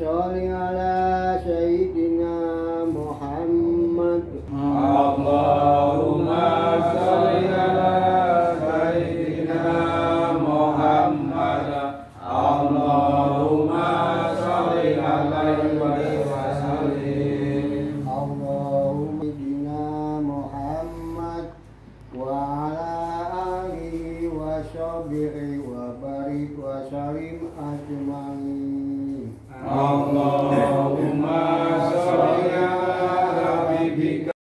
وصل على سيدنا محمد. اللهم صل على سيدنا محمد. اللهم صل عليه وسلم. اللهم سيدنا محمد وعلى آله وصحبه وبارك وسلم أجمعين. Allah